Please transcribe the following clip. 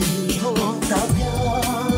以后打拼。